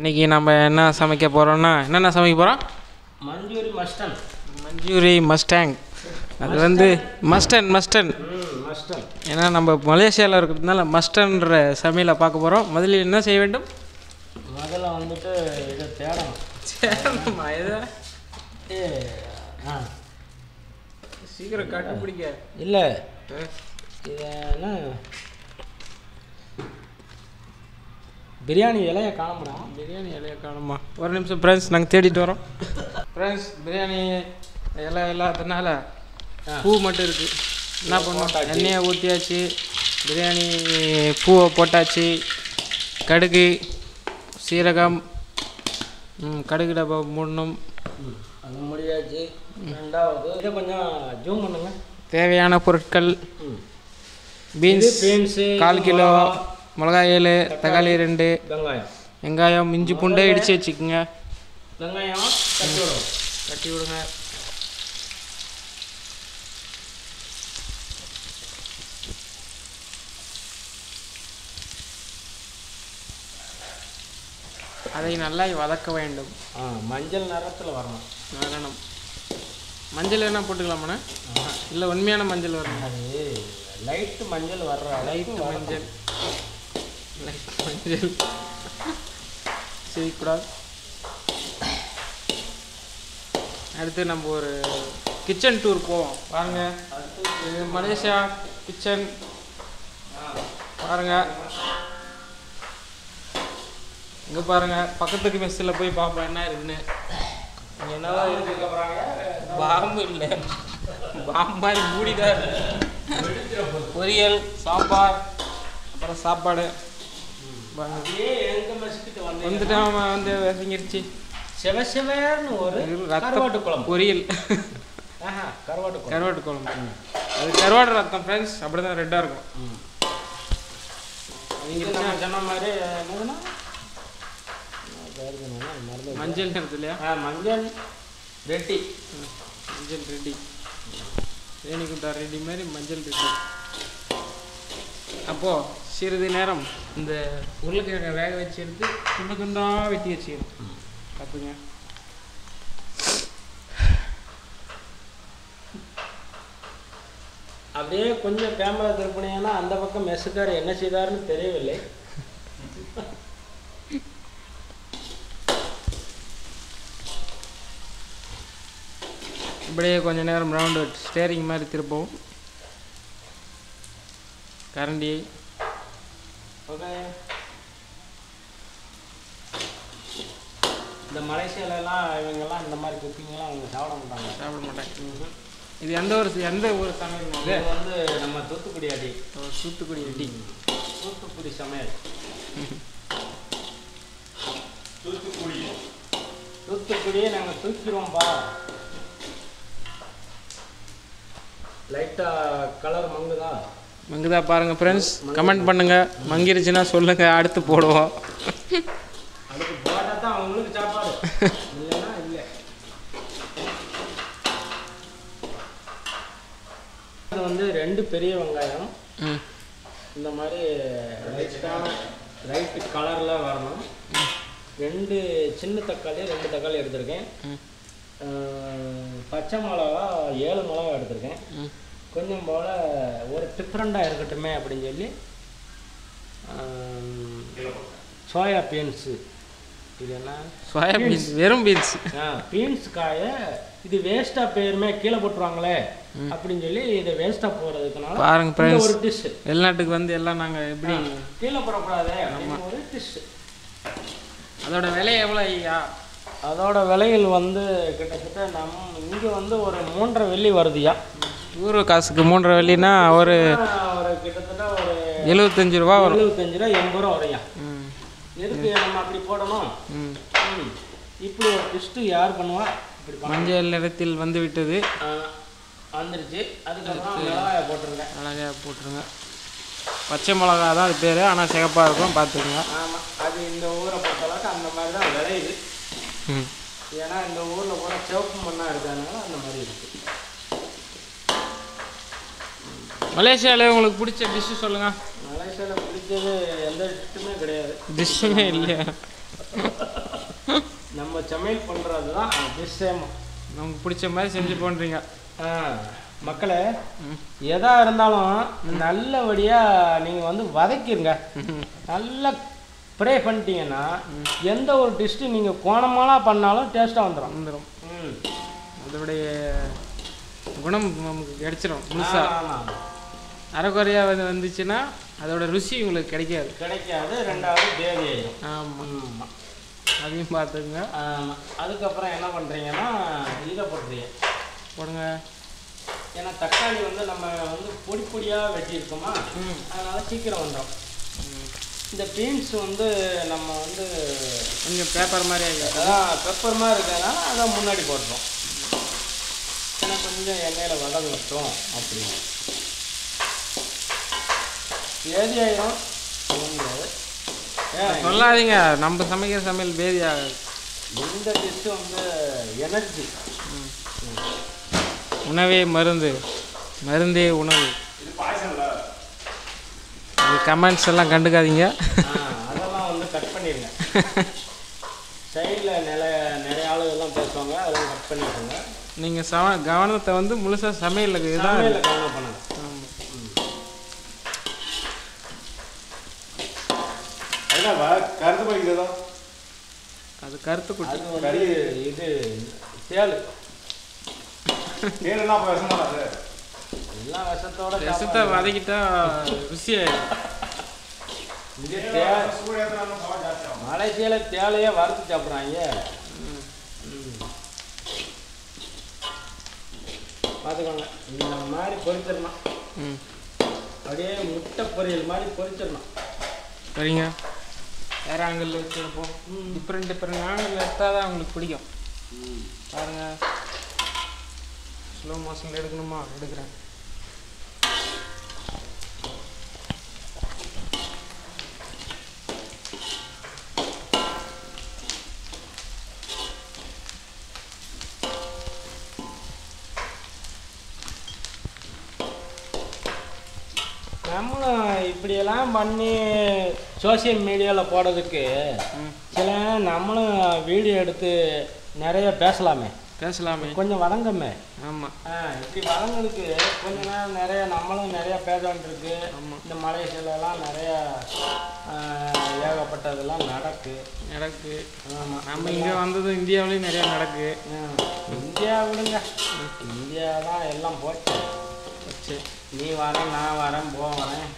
இன்றைக்கி நம்ம என்ன சமைக்க போகிறோம்னா என்னென்ன சமைக்க போகிறோம் மஞ்சூரி மஸ்டன். மஞ்சூரி மஸ்டாங். அது வந்து மஸ்டன் மஸ்டன். மஸ்டன். ஏன்னா நம்ம மலேசியாவில் இருக்கிறதுனால மஸ்டன்ற சமையலை பார்க்க போகிறோம் முதலில் என்ன செய்ய வேண்டும்? முதல்ல வந்துட்டு இதை தேடணும். ஏ ஆ. சீக்கிரம் கண்டுபிடிக்க. இல்லை. இது என்ன? பிரியாணி இலையை காணமுடா. பிரியாணி இலைய காணுமா ஒரு நிமிஷம் ஃப்ரெண்ட்ஸ் நாங்கள் தேடிட்டு வரோம். ஃப்ரெண்ட்ஸ் பிரியாணி இலை இல்லாததுனால பூ மட்டும் இருக்குது என்ன பண்ணோம் எண்ணெயை ஊற்றியாச்சு பிரியாணி பூவை போட்டாச்சு கடுகு சீரகம் கடுகு டப்பா மூடணும். அது முடியாச்சு. ரெண்டாவது இதை கொஞ்சம் ஜூம் பண்ணுங்க. தேவையான பொருட்கள் பீன்ஸ் பீன்ஸு கால் கிலோ மிளகாய் ஏழு தக்காளி ரெண்டு வெங்காயம். வெங்காயம் இஞ்சி பூண்டை இடித்து வச்சுக்கோங்க. வெங்காயம் கட்டி விடும் கட்டி விடுங்க. அதை நல்லா வதக்க வேண்டும். ஆ மஞ்சள் நிறத்தில் வரணும். வரணும். மஞ்சள் என்ன போட்டுக்கலாமாண்ணே? இல்லை உண்மையான மஞ்சள் வரணும். அது லைட்டு மஞ்சள் வர்ற லைட் மஞ்சள். லைக் மஞ்சள் செய்யக்கூடாது அடுத்து நம்ம ஒரு கிச்சன் டூர் போவோம். பாருங்க. இது மலேசியா கிச்சன் பாருங்க. இங்கே பாருங்க. பக்கத்துக்கு மெஸ்ஸில் போய் பார்ப்போம் என்ன இருக்குன்னு. இங்க என்னவோ இருக்கு பாம்பு இல்லை. பாம்பு மாதிரி மூடிதான் பொரியல் சாம்பார் அப்புறம் சாப்பாடு பாருங்க. அப்படியே எங்க மெஸ்கிட்ட வந்து வந்துட்டான் வந்து வசங்கிருச்சு செவ செவேர்னு ஒரு கருவாட்டு குழம்பு. பொரியல். ஆஹா கருவாட்டு கருவாட்டு குழம்பு. அது கருவாடு ரத்தம் ஃப்ரெண்ட்ஸ் அப்படி தான் ரெட்டாக இருக்கும். நம்ம சொன்ன மாதிரி. மஞ்சள் நிறத்து இல்லையா ஆ, மஞ்சள் ரெட்டி. மஞ்சள் ரெடி தேனி குண்டா ரெடி மாதிரி மஞ்சள் ரெடி அப்போது சிறிது நேரம் இந்த உருளைக்கிழங்கை வேக வச்சு எடுத்து துண்டு துண்டாக வெட்டி வச்சுக்கணும் பார்த்துங்க அப்படியே கொஞ்சம் கேமரா திருப்பினீங்கன்னா அந்த பக்கம் மெஸ்ஸுக்கார் என்ன செய்தாருன்னு தெரியவில்லை. இப்படியே கொஞ்ச நேரம் ரவுண்டு ஸ்டேரிங் மாதிரி திருப்பவும். கரண்டியை ஓகே இந்த மலேசியாலலாம் இவங்கெல்லாம் இந்த மாதிரி குக்கிங்லாம் அவங்க சாப்பிட மாட்டாங்க. சாப்பிட மாட்டேன் இது எந்த ஒரு எந்த ஒரு சமையல் இது வந்து நம்ம தூத்துக்குடி அடி. தூத்துக்குடி ரெடி தூத்துக்குடி சமையல். தூத்துக்குடியே நாங்கள் தூக்கிடுவோம்ப்பா லைட்டாக கலர் மங்குதா? மங்குதா பாருங்க ஃப்ரெண்ட்ஸ் கமெண்ட் பண்ணுங்க. மங்கிருச்சுன்னா சொல்லுங்க. அடுத்து போடுவோம். இது வந்து ரெண்டு பெரிய வெங்காயம். இந்த மாதிரி லைட்டான லைட்டு கலரில் வரணும். ரெண்டு சின்ன தக்காளி ரெண்டு தக்காளி எடுத்திருக்கேன். பச்சை மிளகா ஏழு மிளகா எடுத்திருக்கேன். கொஞ்சம் போல் ஒரு டிஃப்ரெண்ட்டாக இருக்கட்டுமே அப்படின்னு சொல்லி சோயா பீன்ஸு. இது என்ன? சோயா பீன்ஸ் வெறும் பீன்ஸ். பீன்ஸ் காயை இது வேஸ்ட்டாக போயிருமே கீழே போட்டுருவாங்களே அப்படின்னு சொல்லி இதை வேஸ்ட்டாக போகிறதுக்குனால பாருங்க ஃப்ரெண்ட்ஸ் ஒரு டிஷ்ஷு வெளிநாட்டுக்கு வந்து எல்லாம் நாங்கள் எப்படி கீழே போடக்கூடாது அப்படின்னு ஒரு டிஷ்ஷு அதோட விலை எவ்வளோ ஐயா? அதோட விலைகள் வந்து கிட்டத்தட்ட நம் இங்கே வந்து ஒரு மூன்றரை வெள்ளி வருதுயா ஊர் காசுக்கு மூன்றரை வெள்ளினா ஒரு ஒரு கிட்டத்தட்ட ஒரு எழுபத்தஞ்சு ரூபா வரும். எழுபத்தஞ்சு ரூபா எண்பது ரூபா வரையா ம். எதுக்கு நம்ம அப்படி போடணும். இப்படி ஒரு டிஸ்ட்டு யார் பண்ணுவா? மஞ்சள் நிறத்தில் வந்து விட்டது. வந்துருச்சு. அதுக்கப்புறம் மிளகாயை போட்டிருக்கேன் அழகாக போட்டுருங்க. பச்சை மிளகா தான் அது பேர் ஆனால் சிகப்பாக இருக்கும் பார்த்துக்குங்க. ஆமாம் அது இந்த ஊரை பொறுத்தளவுக்கு அந்த மாதிரி தான் விளையுது. ம். ஏன்னா இந்த ஊரில் கூட சிவப்பு மண்ணாக இருக்கிறதுனால அந்த மாதிரி இருக்குது மலேசியாவில் உங்களுக்கு பிடிச்ச டிஷ்ஷு சொல்லுங்கள் மலேசியாவில் பிடிச்சது எந்த டிஷ்ஷுமே கிடையாது. டிஷ்ஷுமே இல்லையா? நம்ம சமையல் பண்ணுறது தான் அதிசயம் நமக்கு பிடிச்ச மாதிரி செஞ்சு பண்ணுறீங்க மக்களே எதா இருந்தாலும் நல்லபடியாக நீங்கள் வந்து வதக்கிருங்க. நல்லா ப்ரே பண்ணிட்டீங்கன்னா எந்த ஒரு டிஷ்ஷு நீங்கள் கோணமாலாம் பண்ணாலும் டேஸ்ட்டாக வந்துடும் வந்துடும் அதோடைய குணம் நமக்கு கிடைச்சிரும் முழுசா. ஆமாம் அரைக்குறையா வந்து வந்துச்சுன்னா அதோட ருசி உங்களுக்கு கிடைக்காது. கிடைக்காது. ரெண்டாவது தேவி ஆமாம் ஆமாம் அதையும் பார்த்துக்குங்க ஆமாம் அதுக்கப்புறம் என்ன பண்ணுறீங்கன்னா இதை போட்டுறீங்க போடுங்க. ஏன்னா தக்காளி வந்து நம்ம வந்து பொடி பொடியாக வெட்டியிருக்கோமா? ம். அதனால் சீக்கிரம் வந்துடும். இந்த பீன்ஸ் வந்து நம்ம வந்து கொஞ்சம் பேப்பர் மாதிரி அதான் பெப்பரமாக இருக்கிறதுனால அதை முன்னாடி போட்டுரும். ஏன்னா கொஞ்சம் எண்ணெயில் வதங்கட்டும் அப்படின்னு. ஏதி ஆயிரும் சொல்லாதீங்க. நம்ம சமைக்கிற சமையல் ஆகாது இந்த டிஷ்ஷு வந்து எனர்ஜி உணவே மருந்து. மருந்தே உணவு. இது கமெண்ட்ஸ் எல்லாம் கண்டுக்காதீங்க. அதெல்லாம் வந்து கட் பண்ணிடுங்க சைடில் நிறைய நிறைய ஆளுகள்லாம் பேசுவாங்க. அதெல்லாம் கட் பண்ணிக்கோங்க நீங்கள் சம கவனத்தை வந்து முழுசாக சமையலில் கவனம் பண்ணுங்க ஆமாம் என்னவா கருத்து போய்க்குதோ அது கருத்து குட்டி இது என்ன அப்போ விஷமா அது. எல்லாம் விஷத்தோட ரசத்தை வதக்கிட்டா ஆகும் மலேசியாவில் தேளையே வறுத்து சாப்பிட்றாங்க. பார்த்துக்கோங்க இந்த மாதிரி பொரிச்சிடணும் ம். அப்படியே முட்டை பொரியல் மாதிரி பொரிச்சிடணும் சரிங்க. வேறு ஆங்கிளில் வச்சு எடுப்போம் டிஃப்ரெண்ட் டிஃப்ரெண்ட் ஆங்கிளில் எடுத்தால் தான் அவங்களுக்கு பிடிக்கும். பாருங்கள் ஸ்லோ மோஷனில் எடுக்கணுமா? எடுக்கிறேன். நம்மளும் இப்படியெல்லாம் பண்ணி சோஷியல் மீடியாவில் போடுறதுக்கு சில நம்மளும் வீடியோ எடுத்து நிறைய பேசலாமே. பேசலாமே. கொஞ்சம் வதங்கமே ஆமாம் ஆ இப்படி வதங்கிறதுக்கு கொஞ்ச நேரம் நிறைய நம்மளும் நிறைய பேச வேண்டியிருக்கு ஆமா. இந்த மலேசியாலலாம் நிறைய ஏகப்பட்டதெல்லாம் நடக்கு. நடக்கு. ஆமாம் நம்ம இங்கே வந்தது இந்தியாவிலையும் நிறையா நடக்கு. இந்தியா விடுங்க. இந்தியா தான் எல்லாம் போச்சு. நீ வரேன் நான் வரேன் போகிறேன்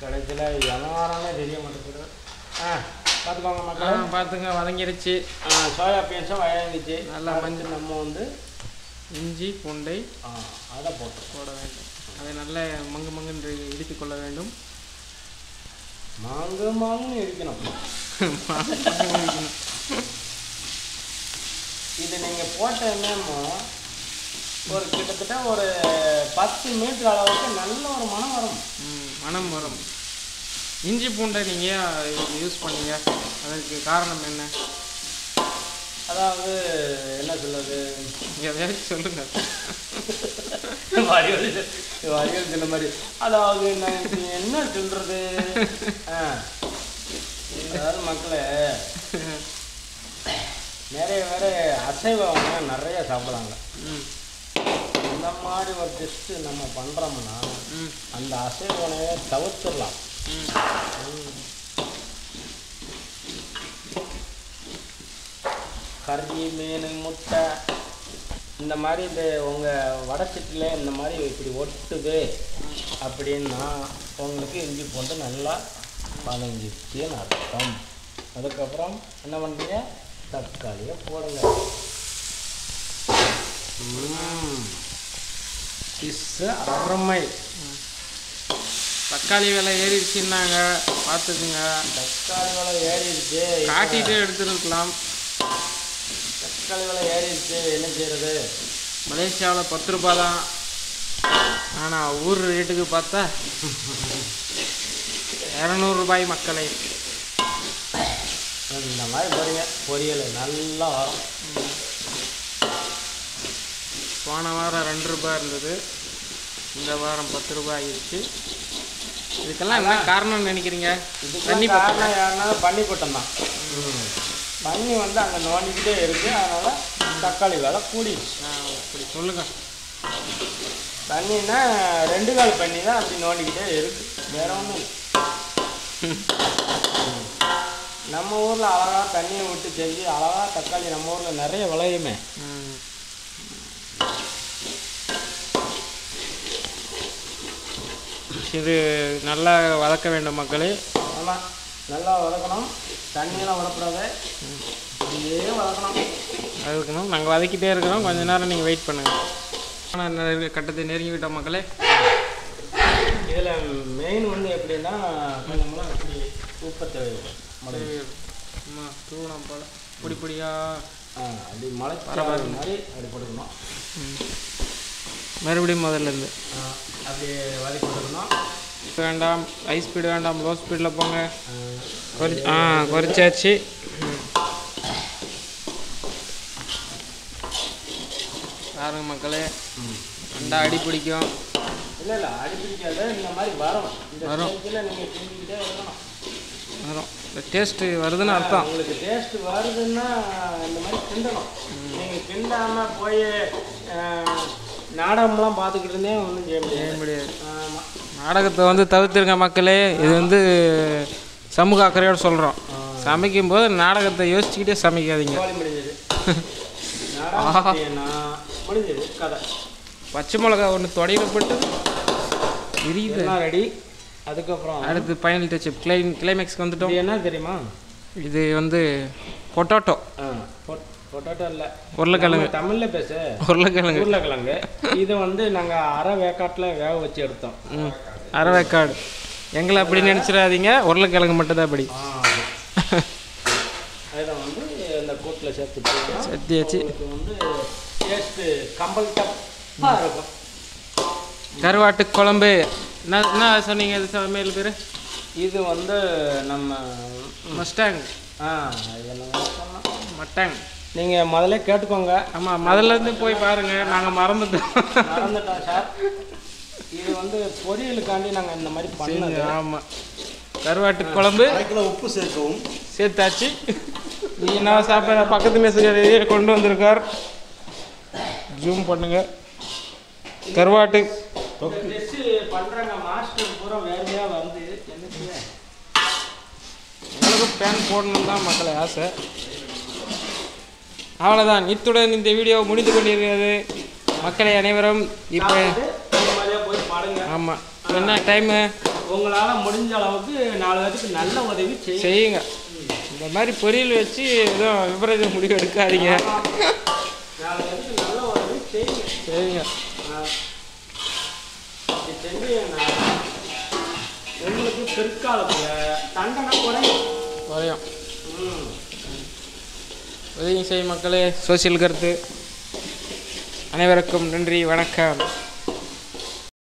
கடைசியில் வரானே தெரிய மாட்டேங்குது. ஆ பார்த்துக்கோங்க மக்கள். பார்த்துங்க வதங்கிருச்சு. சோயா பீன்ஸும் வயங்கிச்சு நல்லா மஞ்சள் நம்ம வந்து இஞ்சி பூண்டை அதை போட்டு போட வேண்டும். அதை நல்லா மங்கு மங்குன்று இடித்து கொள்ள வேண்டும். மாங்கு மாங்குன்னு இருக்கணும் இது நீங்கள் போட்ட என்னமோ ஒரு கிட்டத்தட்ட ஒரு பத்து மீட்டர் அளவுக்கு நல்ல ஒரு மனம் வரும். மனம் வரும். இஞ்சி பூண்டை நீங்கள் யூஸ் பண்ணீங்க. அதற்கு காரணம் என்ன? அதாவது என்ன சொல்றது? எதையாச்சும் சொல்லுங்க. வடிவல் வடிவல் சொன்ன மாதிரி. அதாவது நான் என்ன சொல்றது. அதாவது மக்களே நிறைய பேர் அசைவம் நிறைய சாப்பிட்றாங்க. ம் இந்த மாதிரி ஒரு டிஷ்ஷு நம்ம பண்ணுறோம்னா அந்த அசைவ உணவை தவிர்த்துடலாம் கறி மீன் முட்டை இந்த மாதிரி இந்த உங்கள் வடச்சட்டில் இந்த மாதிரி இப்படி ஒட்டுது அப்படின்னா உங்களுக்கு இஞ்சி பூண்டு நல்லா பதினஞ்சுன்னு அர்த்தம். அதுக்கப்புறம் என்ன பண்ணுறீங்க தக்காளியை போடுங்க. ஃபிஷ்ஷு அருமை. தக்காளி விலை ஏறிடுச்சுன்னாங்க பார்த்துக்குங்க. தக்காளி விலை ஏறிடுச்சு. இப்ப காட்டிட்டு எடுத்துருக்கலாம். தக்காளி விலை ஏறிடுச்சு. என்ன செய்யறது? மலேசியாவில் பத்து ரூபா தான். ஆனால் ஊர் ரேட்டுக்கு பார்த்தா இரநூறுபாய் மக்களை. இந்த மாதிரி போறீங்க பொரியல் நல்லா வரும். போன வாரம் ரெண்டு ரூபாய் இருந்தது. இந்த வாரம் பத்து ரூபாய் ஆகிருச்சு இதுக்கெல்லாம் என்ன காரணம்னு நினைக்கிறீங்க? தண்ணி காரணம் யாருன்னா பண்ணி கூட்டம் தான். தண்ணி வந்து அங்கே நோண்டிக்கிட்டே இருக்குது அதனால் தக்காளி விலை கூடிடுச்சு. அப்படி சொல்லுங்க. தண்ணின்னா ரெண்டு கால் தண்ணி தான் அப்படி நோண்டிக்கிட்டே இருக்கு. வேற ஒன்றும் நம்ம ஊரில் அழகா தண்ணியை விட்டு செஞ்சு அழகா தக்காளி நம்ம ஊரில் நிறைய விளையுமே. இது நல்லா வதக்க வேண்டும் மக்களே. ஆமாம் நல்லா வதக்கணும். தண்ணியெல்லாம் விடக்கூடாது அப்படியே வதக்கணும். அதுக்கணும் நாங்கள் வதக்கிட்டே இருக்கிறோம். கொஞ்ச நேரம் நீங்கள் வெயிட் பண்ணுங்கள் ஆனால் நெருங்கி- கட்டத்தை நெருங்கி விட்டோம் மக்களே. இதில் மெயின் வந்து எப்படின்னா கொஞ்சமெல்லாம் அப்படி உப்பை அம்மா தூணம் போல பொடி பொடியா ஆ அப்படி மழை மாதிரி அப்படி போட்டுக்கணும். மறுபடியும் முதல்ல இருந்து ஆ, அப்படியே வதக்கி போட்டுக்கணும். வேண்டாம் ஹை ஸ்பீடு வேண்டாம் லோ ஸ்பீடில் போங்க கொறி ஆ குறைச்சாச்சு. பாருங்க மக்களே ரெண்டா அடி பிடிக்கும். இல்லை இல்லை அடி பிடிக்காத இந்த மாதிரி வரும். வரும். வரும். இந்த டேஸ்ட்டு வருதுன்னு அர்த்தம். உங்களுக்கு டேஸ்ட் வருதுன்னா இந்த மாதிரி கிண்டணும். நீங்கள் கிண்டாமல் போய் நாடகம்லாம் பார்த்துக்கிட்டு இருந்தே ஒன்றும் செய்ய முடியாது. முடியாது. நாடகத்தை வந்து தவிர்த்துருங்க மக்களே இது வந்து சமூக அக்கறையோடு சொல்கிறோம் சமைக்கும்போது நாடகத்தை யோசிச்சுக்கிட்டே சமைக்காதீங்க. முடிஞ்சது. கதை. பச்சை மிளகா ஒன்று தொடையில் போட்டு எல்லாம் ரெடி அதுக்கப்புறம் அடுத்து ஃபைனல் டச் கிளை கிளைமேக்ஸ்க்கு வந்துட்டோம். என்ன தெரியுமா? இது வந்து பொட்டோட்டோ பொட்டோட்டோ இல்லை உருளைக்கிழங்கு தமிழில் பேசு. உருளைக்கிழங்கு. உருளைக்கிழங்கு. இதை வந்து நாங்கள் அரை வேக்காட்டில் வேக வச்சு எடுத்தோம். ம். அரவேக்காடு எங்களை அப்படி நினச்சிடாதீங்க. உருளைக்கிழங்கு மட்டும் தான் அப்படி அதை. வந்து இந்த கூட்டில் சத்தியாச்சு உங்களுக்கு வந்து டேஸ்ட்டு கம்பல் டப்பாக இருக்கும். கருவாட்டு குழம்பு. என்ன என்ன சொன்னீங்க? இது சமையல் பேர்? இது வந்து நம்ம மஸ்டாங் ஆ இதெல்லாம் மட்டாங் நீங்கள் முதல்ல கேட்டுக்கோங்க. ஆமாம் முதல்ல இருந்து போய் பாருங்க. நாங்கள் மறந்துட்டோம். மறந்துட்டோம் சார். இது வந்து பொரியலுக்காண்டி நாங்கள் இந்த மாதிரி பண்ணது. ஆமாம் கருவாட்டு குழம்பு. உப்பு சேர்க்கவும் சேர்த்தாச்சு. நீ என்ன சாப்பிட பக்கத்து மேசுக்காரையே கொண்டு வந்திருக்கார். ஜூம் பண்ணுங்க. கருவாட்டு. பண்ணுறாங்க மாஸ்டர் பூரா வேலையாக வருது. எங்களுக்கு பேன் போடணும் தான் மக்களை ஆசை. அவ்வளோதான் இத்துடன் இந்த வீடியோ முடிந்து கொண்டிருக்கிறது. மக்களை அனைவரும் இப்போ ஆமாம் என்ன டைமு உங்களால் முடிஞ்ச அளவுக்கு நாலு பேருக்கு நல்ல உதவி செய்ய செய்யுங்க. இந்த மாதிரி பொரியல் வச்சு எதுவும் விபரீத முடிவு எடுக்காதீங்க. செஞ்சீங்கன்னா உங்களுக்கு பிற்காலத்தில் தண்டனை குறையும். குறையும். ம். உதவி செய்யும் மக்களே சோசியல் கருத்து. அனைவருக்கும் நன்றி வணக்கம்.